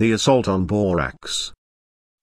the assault on borax.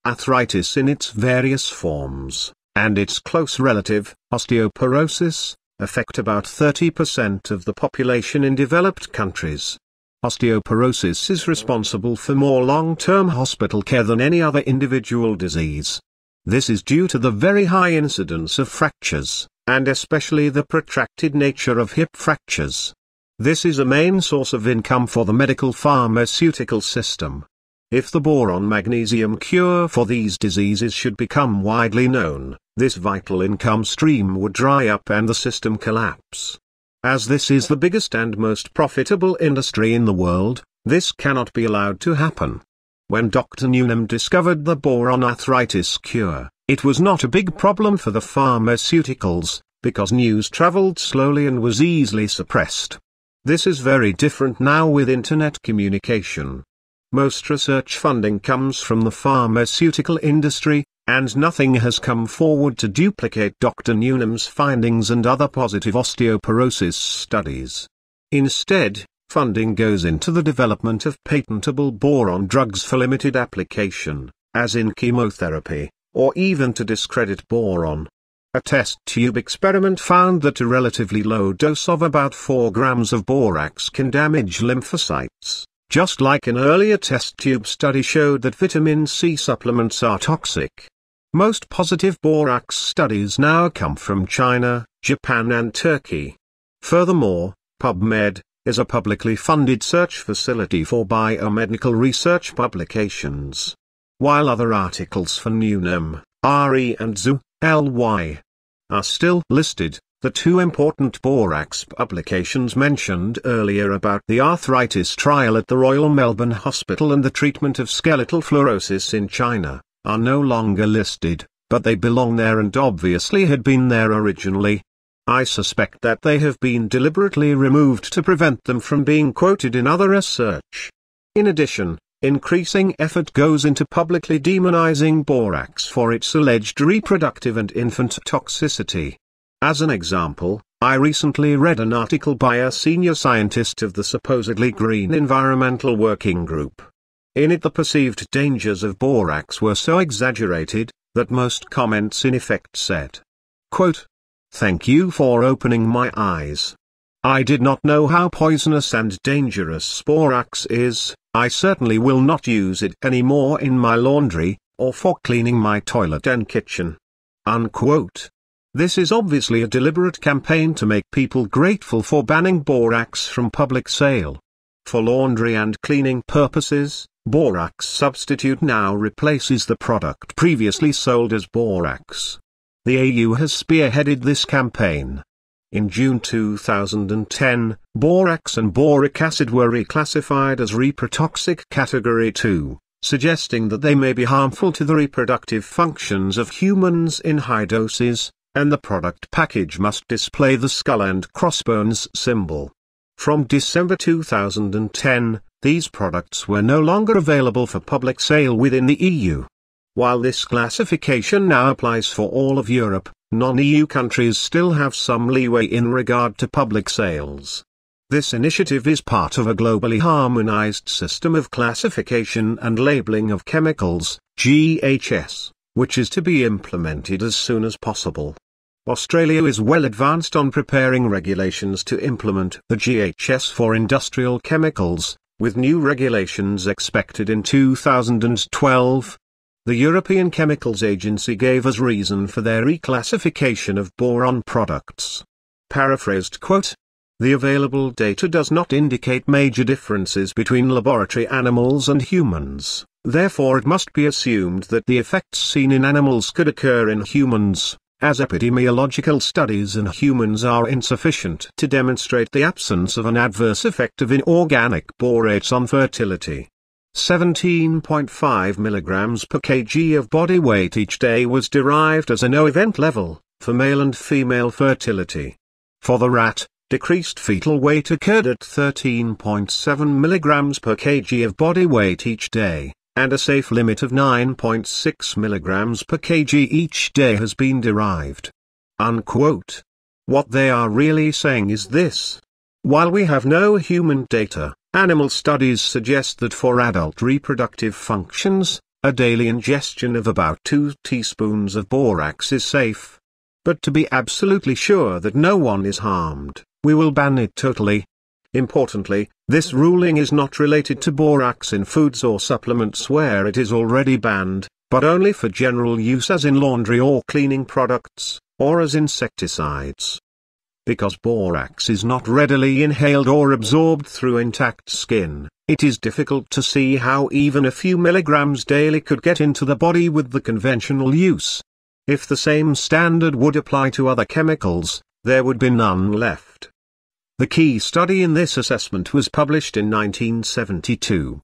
Arthritis in its various forms, and its close relative, osteoporosis, affect about 30% of the population in developed countries. Osteoporosis is responsible for more long-term hospital care than any other individual disease. This is due to the very high incidence of fractures, and especially the protracted nature of hip fractures. This is a main source of income for the medical pharmaceutical system. If the boron magnesium cure for these diseases should become widely known, this vital income stream would dry up and the system collapse. As this is the biggest and most profitable industry in the world, this cannot be allowed to happen. When Dr. Newnham discovered the boron arthritis cure, it was not a big problem for the pharmaceuticals, because news traveled slowly and was easily suppressed. This is very different now with internet communication. Most research funding comes from the pharmaceutical industry, and nothing has come forward to duplicate Dr. Newnham's findings and other positive osteoporosis studies. Instead, funding goes into the development of patentable boron drugs for limited application, as in chemotherapy, or even to discredit boron. A test tube experiment found that a relatively low dose of about 4 grams of borax can damage lymphocytes. Just like an earlier test tube study showed that vitamin C supplements are toxic. Most positive borax studies now come from China, Japan and Turkey. Furthermore, PubMed is a publicly funded search facility for biomedical research publications. While other articles for Newnham, RE and ZOO, LY, are still listed, the two important borax publications mentioned earlier about the arthritis trial at the Royal Melbourne Hospital and the treatment of skeletal fluorosis in China, are no longer listed, but they belong there and obviously had been there originally. I suspect that they have been deliberately removed to prevent them from being quoted in other research. In addition, increasing effort goes into publicly demonizing borax for its alleged reproductive and infant toxicity. As an example, I recently read an article by a senior scientist of the supposedly Green Environmental Working Group. In it the perceived dangers of borax were so exaggerated, that most comments in effect said, quote, Thank you for opening my eyes. I did not know how poisonous and dangerous borax is, I certainly will not use it anymore in my laundry, or for cleaning my toilet and kitchen. Unquote. This is obviously a deliberate campaign to make people grateful for banning borax from public sale. For laundry and cleaning purposes, borax substitute now replaces the product previously sold as borax. The EU has spearheaded this campaign. In June 2010, borax and boric acid were reclassified as reprotoxic category 2, suggesting that they may be harmful to the reproductive functions of humans in high doses, and the product package must display the skull and crossbones symbol. From December 2010, these products were no longer available for public sale within the EU. While this classification now applies for all of Europe, non-EU countries still have some leeway in regard to public sales. This initiative is part of a globally harmonized system of classification and labeling of chemicals, GHS, which is to be implemented as soon as possible. Australia is well advanced on preparing regulations to implement the GHS for industrial chemicals, with new regulations expected in 2012. The European Chemicals Agency gave as reason for their reclassification of boron products. Paraphrased quote, the available data does not indicate major differences between laboratory animals and humans, therefore it must be assumed that the effects seen in animals could occur in humans as epidemiological studies in humans are insufficient to demonstrate the absence of an adverse effect of inorganic borates on fertility. 17.5 mg per kg of body weight each day was derived as a no-event level, for male and female fertility. For the rat, decreased fetal weight occurred at 13.7 mg per kg of body weight each day and a safe limit of 9.6 mg per kg each day has been derived. Unquote. What they are really saying is this. While we have no human data, Animal studies suggest that for adult reproductive functions, a daily ingestion of about 2 teaspoons of borax is safe. But to be absolutely sure that no one is harmed, we will ban it totally. Importantly, this ruling is not related to borax in foods or supplements where it is already banned, but only for general use as in laundry or cleaning products, or as insecticides. Because borax is not readily inhaled or absorbed through intact skin, it is difficult to see how even a few milligrams daily could get into the body with the conventional use. If the same standard would apply to other chemicals, there would be none left. The key study in this assessment was published in 1972.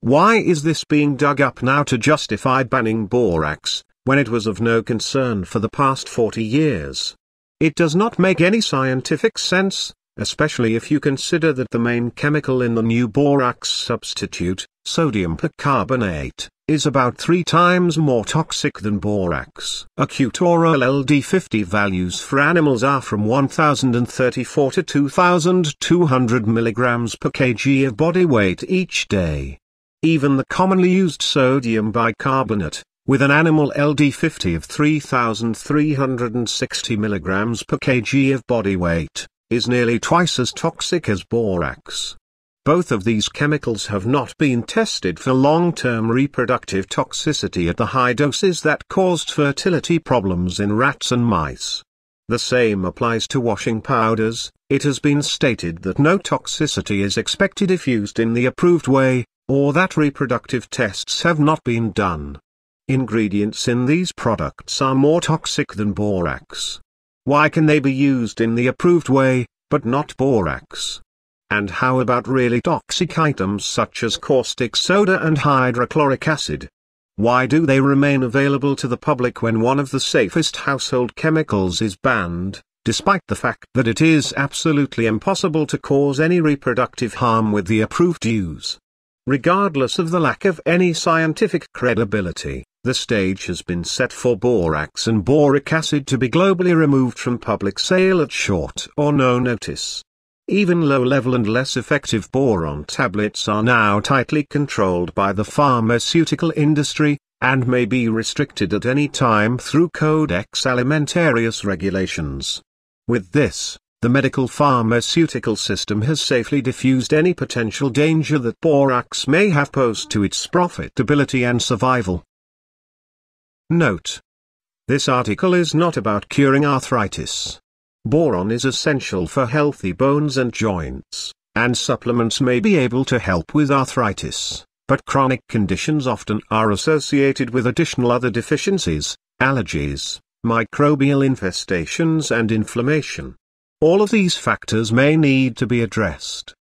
Why is this being dug up now to justify banning borax, when it was of no concern for the past 40 years? It does not make any scientific sense, especially if you consider that the main chemical in the new borax substitute, sodium percarbonate, is about three times more toxic than borax. Acute oral LD50 values for animals are from 1034 to 2200 mg per kg of body weight each day. Even the commonly used sodium bicarbonate, with an animal LD50 of 3,360 mg per kg of body weight, is nearly twice as toxic as borax. Both of these chemicals have not been tested for long-term reproductive toxicity at the high doses that caused fertility problems in rats and mice. The same applies to washing powders, it has been stated that no toxicity is expected if used in the approved way, or that reproductive tests have not been done. Ingredients in these products are more toxic than borax. Why can they be used in the approved way, but not borax? And how about really toxic items such as caustic soda and hydrochloric acid? Why do they remain available to the public when one of the safest household chemicals is banned, despite the fact that it is absolutely impossible to cause any reproductive harm with the approved use? Regardless of the lack of any scientific credibility, the stage has been set for borax and boric acid to be globally removed from public sale at short or no notice. Even low-level and less effective boron tablets are now tightly controlled by the pharmaceutical industry, and may be restricted at any time through Codex Alimentarius regulations. With this, the medical pharmaceutical system has safely diffused any potential danger that borax may have posed to its profitability and survival. Note. This article is not about curing arthritis. Boron is essential for healthy bones and joints, and supplements may be able to help with arthritis, but chronic conditions often are associated with additional other deficiencies, allergies, microbial infestations and inflammation. All of these factors may need to be addressed.